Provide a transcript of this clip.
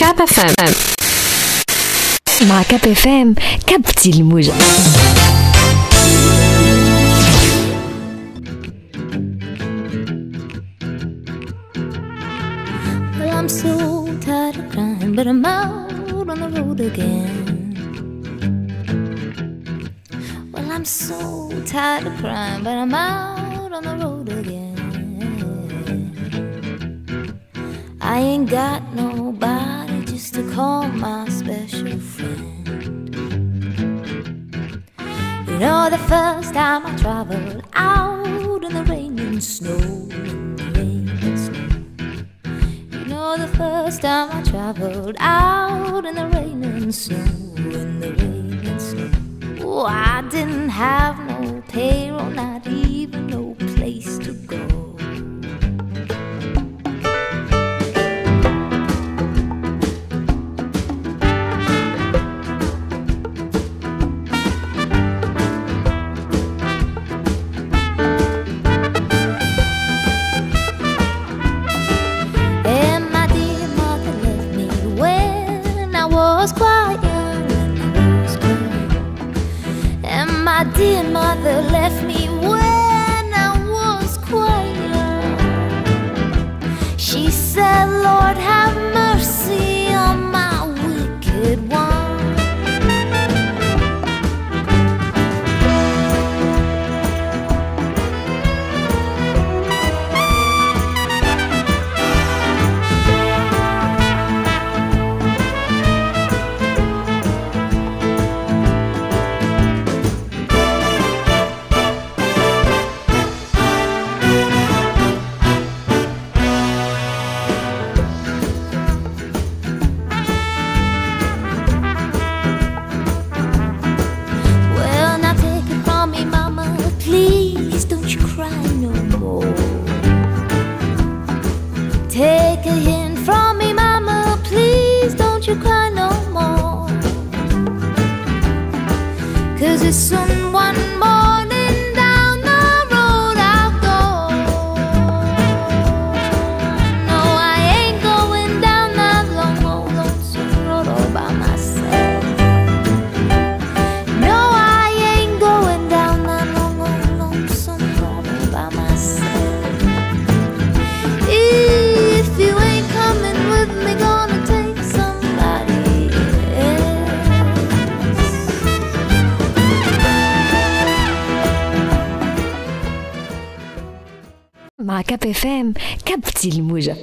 كاب اف ام مع كاب اف ام كبتي الموجة Well, I'm so tired of crying, but I'm out on the road again. Well, I'm so tired of crying, but I'm out on the road again. I ain't got nobody just to Call my special friend. You know, the first time I traveled out in the rain and snow, rain and snow. You know, the first time I traveled out in the rain and snow, in the rain dear mother left me no more. Take a hint from me, mama. Please don't you cry no more. Cause it's soon one morning مع كاب إف إم. كبتي الموجة